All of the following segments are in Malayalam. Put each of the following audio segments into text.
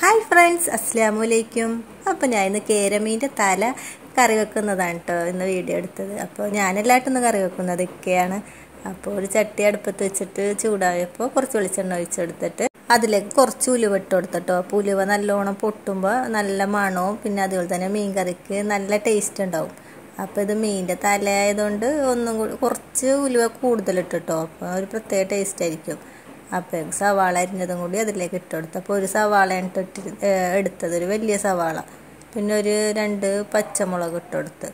ഹായ് ഫ്രണ്ട്സ് അസ്സാമു അലൈക്കും അപ്പോൾ ഞാൻ ഇന്ന് കേരമീന്റെ തല കറി വെക്കുന്നതാണ് കേട്ടോ ഇന്ന് വീഡിയോ എടുത്തത്. അപ്പോൾ ഞാനെല്ലായിട്ടൊന്നും കറി വെക്കുന്നത് ഇക്കയാണ്. അപ്പോൾ ഒരു ചട്ടി അടുപ്പത്ത് വെച്ചിട്ട് ചൂടായപ്പോൾ കുറച്ച് വെളിച്ചെണ്ണ ഒഴിച്ചെടുത്തിട്ട് അതിലേക്ക് കുറച്ച് ഉലുവ ഇട്ട് കൊടുത്തിട്ടോ അപ്പോൾ ഉലുവ നല്ലോണം പൊട്ടുമ്പോൾ നല്ല മണവും പിന്നെ അതുപോലെ തന്നെ മീൻ കറിക്ക് നല്ല ടേസ്റ്റ് ഉണ്ടാവും. അപ്പോൾ ഇത് മീനിന്റെ തലയായതുകൊണ്ട് ഒന്നും കൂടി കുറച്ച് ഉലുവ കൂടുതലിട്ടിട്ടോ അപ്പോൾ ഒരു പ്രത്യേക ടേസ്റ്റ് ആയിരിക്കും. അപ്പോൾ സവാള അരിഞ്ഞതും കൂടി അതിലേക്ക് ഇട്ട് കൊടുത്തു. അപ്പോൾ ഒരു സവാള ഇട്ടിട്ട് എടുത്തത് ഒരു വലിയ സവാള. പിന്നെ ഒരു രണ്ട് പച്ചമുളക് ഇട്ട് കൊടുത്ത്.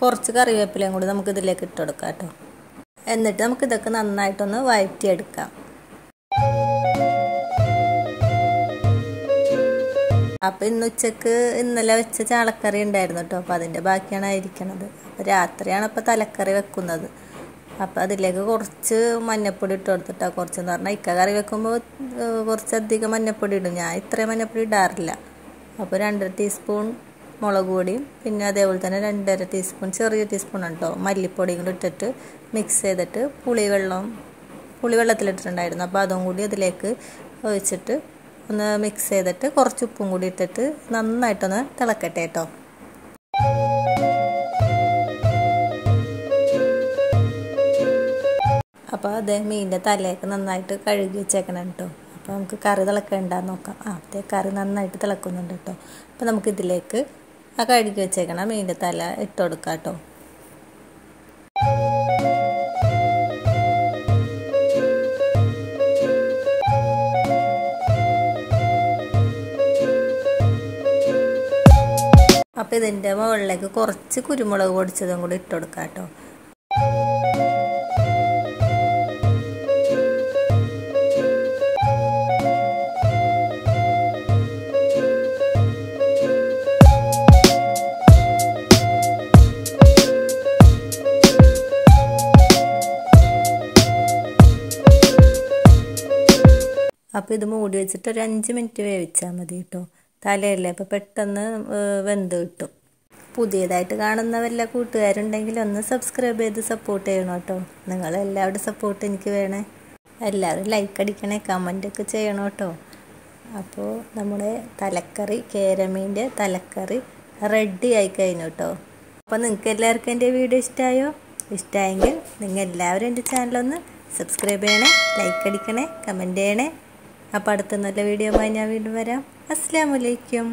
കുറച്ച് കറിവേപ്പിലയും കൂടി നമുക്ക് ഇതിലേക്ക് ഇട്ട് കൊടുക്കാം കേട്ടോ. എന്നിട്ട് നമുക്ക് ഇതൊക്കെ നന്നായിട്ടൊന്ന് വഴറ്റിയെടുക്കാം അപ്പോൾ ഇന്ന് ഉച്ചയ്ക്ക് ഇന്നലെ വെച്ച ചാളക്കറി ഉണ്ടായിരുന്നു കേട്ടോ. അപ്പോൾ അതിന്റെ ബാക്കിയാണ് ഇരിക്കുന്നത് അപ്പോൾ രാത്രിയാണ് അപ്പോൾ തലക്കറി വെക്കുന്നത്. അപ്പോൾ അതിലേക്ക് കുറച്ച് മഞ്ഞപ്പൊടി ഇട്ട് കുറച്ച് കുറച്ചെന്ന് പറഞ്ഞാൽ ഇക്ക കറി വെക്കുമ്പോൾ കുറച്ചധികം മഞ്ഞപ്പൊടി ഇടും. ഞാൻ ഇത്രയും മഞ്ഞപ്പൊടി ഇടാറില്ല. അപ്പോൾ രണ്ടര ടീസ്പൂൺ മുളക് പൊടിയും പിന്നെ അതേപോലെ തന്നെ രണ്ടര ടീസ്പൂൺ ചെറിയ ടീസ്പൂൺ കേട്ടോ മല്ലിപ്പൊടിയും കൂടി ഇട്ടിട്ട് മിക്സ് ചെയ്തിട്ട് പുളിവെള്ളം പുളിവെള്ളത്തിലിട്ടിട്ടുണ്ടായിരുന്നു അപ്പോൾ അതും കൂടി അതിലേക്ക് ഒഴിച്ചിട്ട് ഒന്ന് മിക്സ് ചെയ്തിട്ട് കുറച്ച് ഉപ്പും കൂടി ഇട്ടിട്ട് നന്നായിട്ടൊന്ന് തിളക്കട്ടെ കേട്ടോ അപ്പോൾ അത് മീനിന്റെ തലയൊക്കെ നന്നായിട്ട് കഴുകി വെച്ചേക്കണം കേട്ടോ അപ്പോൾ നമുക്ക് കറി തിളക്കണ്ടെന്ന് നോക്കാം. ആ അതേ കറി നന്നായിട്ട് തിളക്കുന്നുണ്ട് കേട്ടോ അപ്പോൾ നമുക്ക് ഇതിലേക്ക് ആ കഴുകി വെച്ചേക്കണം മീനിന്റെ തല ഇട്ട് കൊടുക്കാം കേട്ടോ അപ്പോൾ ഇതിന്റെ മുകളിലേക്ക് കുറച്ച് കുരുമുളക് പൊടിച്ചതും കൂടി ഇട്ട് കൊടുക്കാം കേട്ടോ അപ്പോൾ ഇത് മൂടി വെച്ചിട്ട് ഒരു അഞ്ച് മിനിറ്റ് വേവിച്ചാൽ മതി കേട്ടോ തലയല്ലേ അപ്പോൾ പെട്ടെന്ന് വെന്ത് കിട്ടും. പുതിയതായിട്ട് കാണുന്ന വല്ല കൂട്ടുകാരുണ്ടെങ്കിൽ ഒന്ന് സബ്സ്ക്രൈബ് ചെയ്ത് സപ്പോർട്ട് ചെയ്യണം കേട്ടോ നിങ്ങളെല്ലാവരുടെ സപ്പോർട്ട് എനിക്ക് വേണേ. എല്ലാവരും ലൈക്ക് അടിക്കണേ കമന്റൊക്കെ ചെയ്യണം കേട്ടോ അപ്പോൾ നമ്മുടെ തലക്കറി കേരമീന്റെ തലക്കറി റെഡി ആയി കഴിഞ്ഞു കേട്ടോ അപ്പോൾ നിങ്ങൾക്ക് എല്ലാവർക്കും എന്റെ വീഡിയോ ഇഷ്ടമായോ ഇഷ്ടമായെങ്കിൽ നിങ്ങൾ എല്ലാവരും എന്റെ ചാനലൊന്ന് സബ്സ്ക്രൈബ് ചെയ്യണേ ലൈക്ക് അടിക്കണേ കമന്റ് ചെയ്യണേ. അപ്പോൾ അടുത്ത നല്ല വീഡിയോ ഞാൻ വീണ്ടും വരാം. അസ്സാം വലൈക്കും